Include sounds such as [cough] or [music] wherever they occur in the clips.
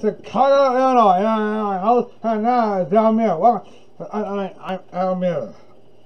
Chicago, Illinois. And now it's here. Welcome. I, I, I'm Elmira.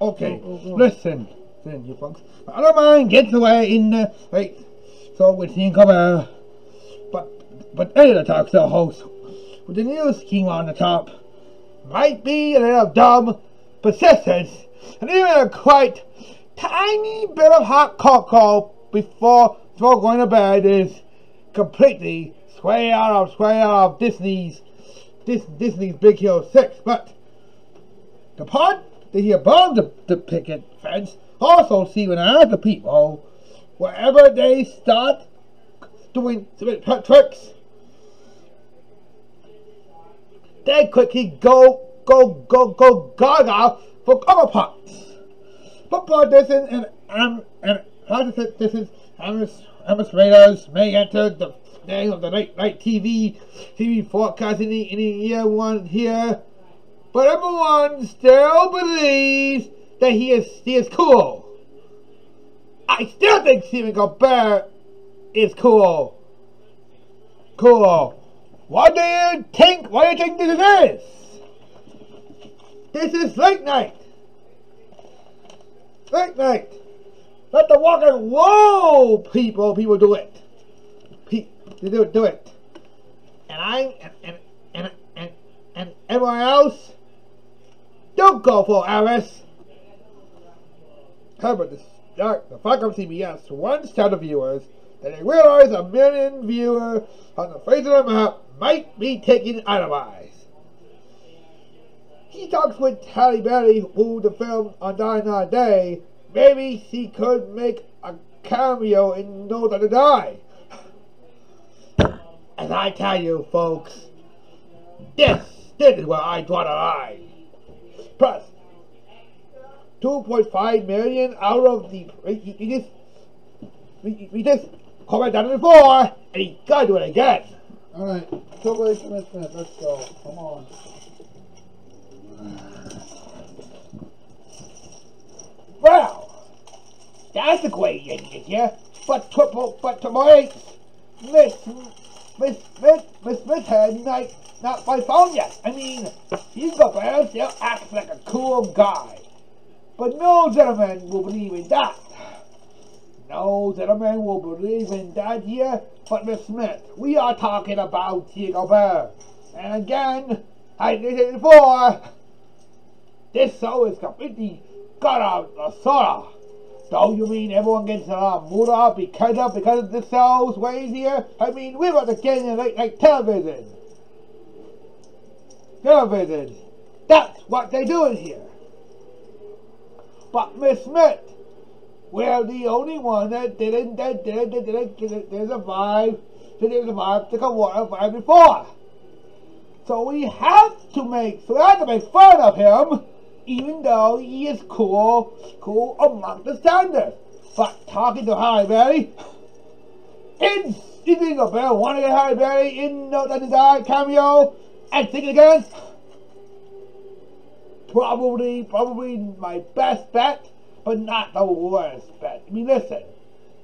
Okay, Oh, oh, oh. listen, listen, you folks. I don't mind gets away in the right. So we think about, but but any of the host with the new scheme on the top might be a little dumb, persistence, and even a quite tiny bit of hot cocoa before going to bed is completely sway out of out of Disney's Dis, Disney's Big Hero Six, but the part that he above the, the picket fence also see when other people, wherever they start doing tricks, they quickly go go go go gaga for cover pots. Football this is and um and how does it this is Amos Amos Raiders may enter the name of the night night TV TV forecast in the in year one here. But everyone still believes that he is he is cool. I still think Stephen Colbert is cool. Cool. What do you think? What do you think this is? This is late night. Late night. Let the walking roll people people do it. They do it do it. And I and and and and, and everyone else don't go for Alice. However, the start the fuck of CBS one set of viewers that they realize a million viewers on the face of the map might be taken otherwise. He talks with Halle Berry, who the film on Another Day. Maybe she could make a cameo in No Time to Die. As I tell you, folks, this, this is where I draw the line. Plus, 2.5 million out of the. We, we just. We, we just on it before, and he gotta do it again. Alright, Triple H Smith Smith, let's go. Come on. Well, that's a great idiot, yeah. But triple, but to my Miss, Miss, Miss, Miss had not, not by phone yet. I mean, he's got better still acts like a cool guy. But no gentleman will believe in that. No gentleman will believe in that here, but Miss Smith. We are talking about Diego Bear. And again, I did it before. This show is completely got out of soda. Don't you mean everyone gets uh, a mood up because of because of this show's ways here? I mean we're about to get in late night television. Television. That's what they're doing here. But Miss Smith, we're the only one that didn't that didn't that didn't, didn't, didn't survive that didn't survive the coronavirus before. So we have to make so we have to make fun of him even though he is cool, cool among the standards. But talking to Harry Berry, in you think about wanting Harry Berry in No Time to cameo and it again? Probably, probably my best bet, but not the worst bet. I mean, listen,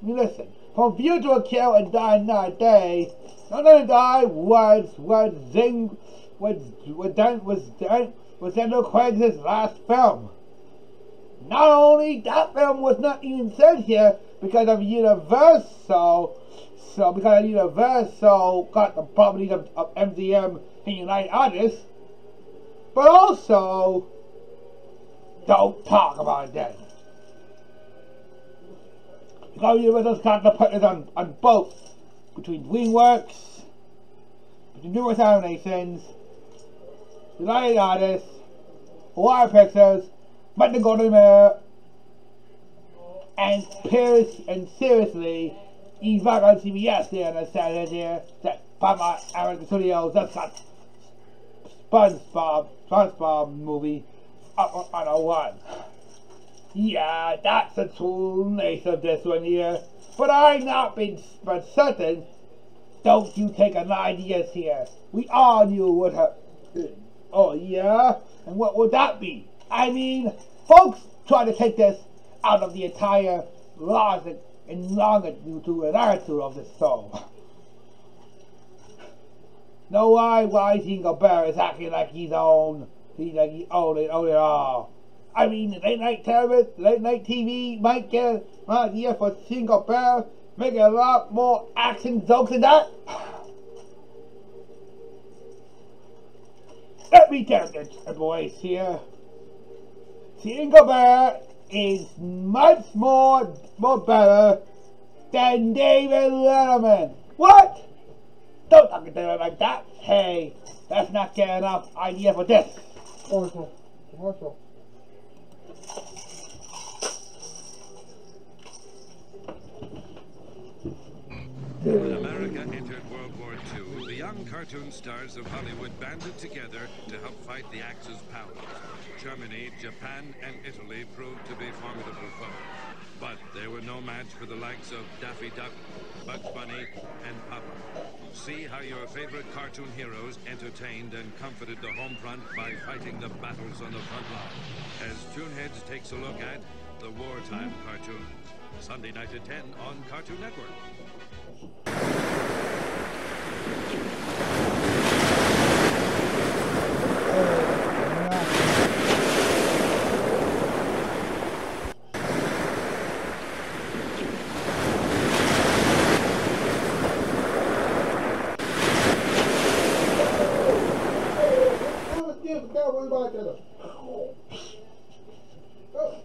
I mean, listen. From View to a Kill and Die Another Day, No Time to Die was was zing was was done was done was Daniel Craig's last film. Not only that film was not even said here because of Universal, so because Universal got the properties of, of MGM and United Artists, but also don't talk about that. Because Universal's got the partners on, on both between DreamWorks, between numerous animations, United Artists, Pictures, Martin Golden Mirror, and Pierce, and seriously, he's back on CBS there on a Saturday there, that Paramount American Studios, that's got SpongeBob, SpongeBob movie up on a one. Yeah, that's the true nature of this one here. But I've not been but certain. Don't you take an ideas here. We all knew what her Oh yeah? And what would that be? I mean, folks try to take this out of the entire logic and longitude and attitude of this song. [laughs] No why why Jingle Bear is acting like he's on he's like he own it own it all. I mean late night television late night TV might get an idea for Jingle Bear, make a lot more action jokes than that. [laughs] Let me tell you boys here. Jingle Bear is much more more better than David Letterman. What? Don't talk to me like that. Hey, that's not getting enough idea for this. Commercial. Commercial. When America young cartoon stars of Hollywood banded together to help fight the Axis powers. Germany, Japan, and Italy proved to be formidable foes. But they were no match for the likes of Daffy Duck, Bugs Bunny, and Popeye. See how your favorite cartoon heroes entertained and comforted the home front by fighting the battles on the front line. As Toonheads takes a look at the wartime cartoons. Sunday night at 10 on Cartoon Network.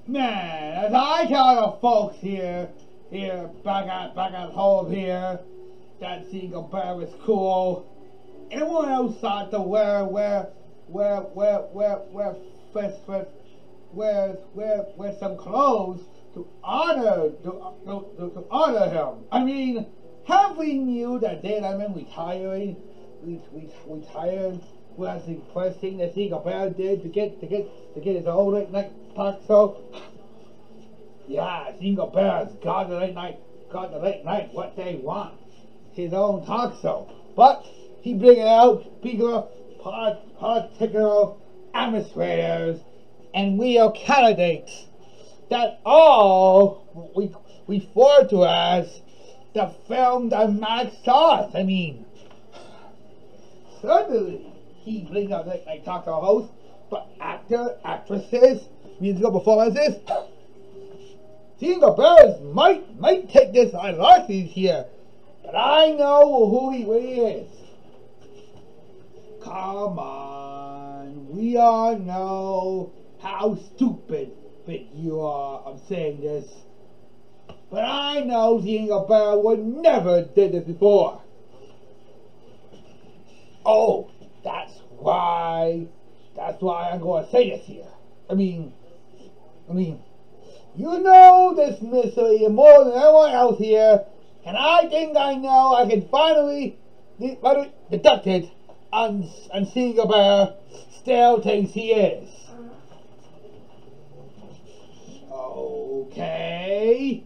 Man, as I tell the folks here, here, back at, back at home here, that single bear is cool. Anyone else out to where, where, where, where, where, where, first, first, wears, wear, wear some clothes to honor, to, to, to, to honor him. I mean, have we knew that Daylight Man retiring, we re, retired, was the first thing that Jingle Bear did to get, to get, to get his own late night talk show? Yeah, Jingle Bear's got the late night, got the late night what they want. His own talk show. But he bring out bigger polit- political administrators and real candidates that all we refer to as the film that Max stars. I mean, certainly out late night talk show hosts, but actor, actresses, musical performances. [clears throat] Jingle Bears might might take this I on license here, but I know who he is. Come on, we all know how stupid that you are. I'm saying this, but I know Jingle Bear would never did this before. Oh, that's why. That's why I'm going to say this here. I mean, I mean, you know this mystery more than anyone else here, and I think I know I can finally de- finally deduct it and, and Jingle Bear still thinks he is. Okay,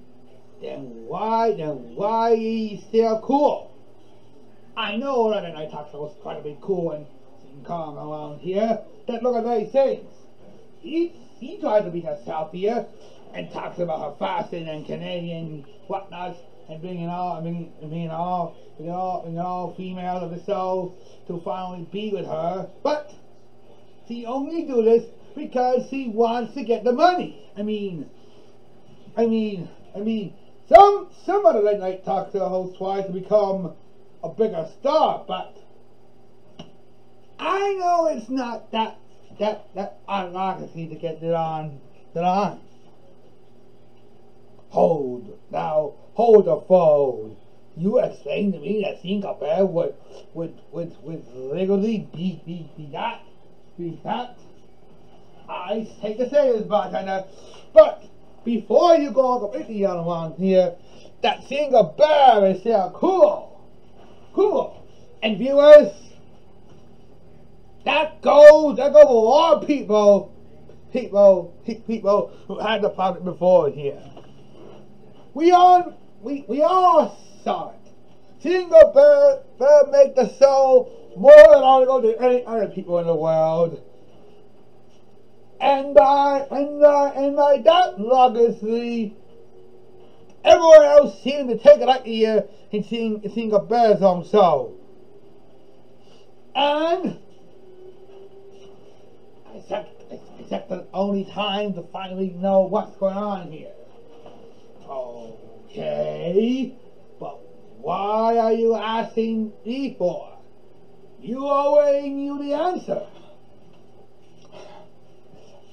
then why, then why he still cool? I know that I talk so trying to be cool and seem calm around here. That look at these things. He he tries to be herself here and talks about her fashion and Canadian whatnots and bringing all I mean bringing all bringing all bringing all females of the soul to finally be with her. But he only do this because he wants to get the money. I mean I mean I mean some some of the late night talk show hosts try to become a bigger star, but I know it's not that that that unlikely to get it on it on. Hold now, hold the phone. You explained to me that Bear would would would would legally be be be that be that. I hate to say this, bartender, but before you go completely on one here, that Bear is still cool, cool, and viewers. That goes, that goes for all people, people, pe- people who had the product before here. We all, we, we all saw it. Jingle bird, bird make the show more than all to any other people in the world. And by, and by, and by that obviously, everyone else seemed to take it out here and sing, sing a own show. And except, except the only time to finally know what's going on here. Okay, but why are you asking me for? You already knew the answer.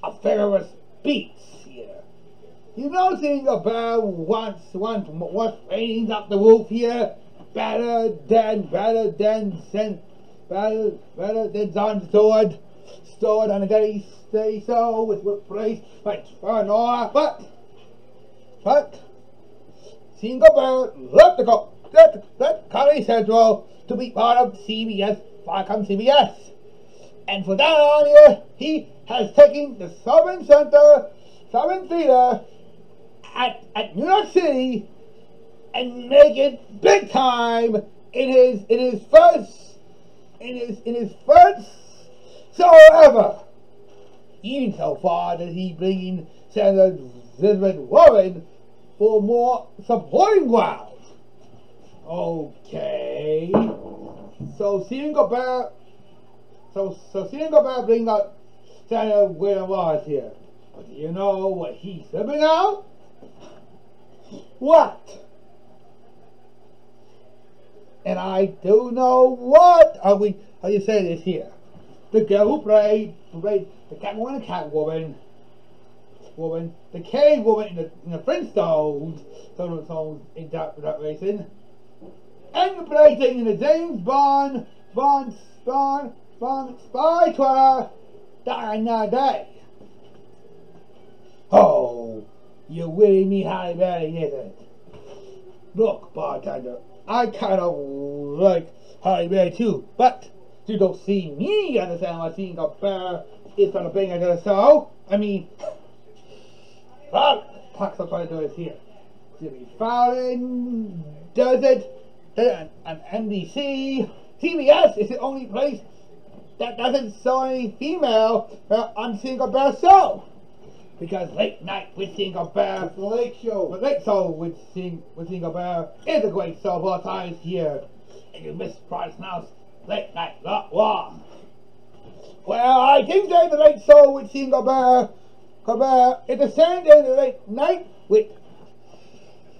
A figure speaks here. You know seeing a bird once, once, once raining up the roof here, better than, better than, than better, better than Jon Stewart, stored on a day, stay so with what place like Fernora, but, but, seeing a bird, let the go, let, let Comedy Central to be part of CBS, Viacom CBS. And for that on here, he has taken the Southern Center, Southern Theater at, at New York City and make it big time in his in his first in his in his first show ever. Even so far that he bringing Senator Elizabeth Warren for more supporting ground. Okay. So seeing about so so seeing about bring up Senator William was here. But do you know what he's living out? What? And I do know what are we how you say this here. The girl who played the Catwoman Catwoman woman, the cave woman in the in the Flintstones, so songs in that that racing. And the plaything in the James Bond Bond Bond Bond Spy dying that day. Oh, you really me Halle Berry, is it? Look, bartender, I kind of like Halle Berry too, but you don't see me understand what seeing a bear is into the show. I mean, well, Fox will try to do it here. Jimmy Fallon does it, and, and NBC, CBS is the only place that doesn't show any female uh, on Single Bear Show. Because late night with Single Bear, The Lake Show. the late show with Sing with Single Bear is a great show of all times here. And you mispronounced late night lot wrong. Well, I think that the late show with Single Bear, Bear it's the same day the late night with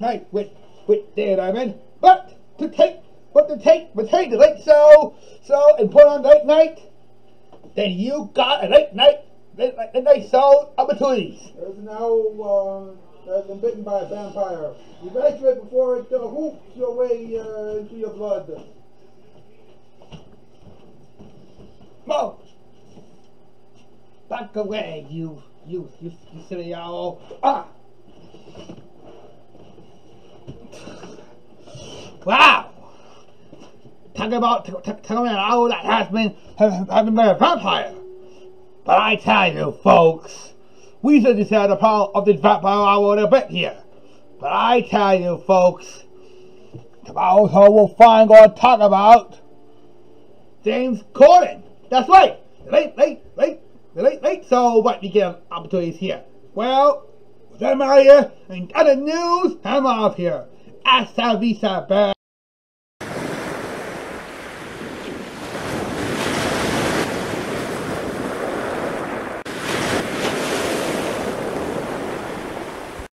night with with I mean. But to take but to take but take the late show so and put on late night, then you got a late night late, late night show opportunities. There's now, uh, has been bitten by a vampire. Evacuate before it uh, whoops your way uh, into your blood. Mo! Back away, you, you, you, you silly owl. Ah! Wow! Talk about, talk, talk about an owl that has been, have, have been by a vampire. But I tell you, folks, we should decide the power of this vampire owl in a bit here. But I tell you, folks, tomorrow we'll find out talk about James Corden. That's right. The late, late, late, late, late. So what we get opportunities here? Well, with them out here and other news, I'm off here. Hasta vista, bye.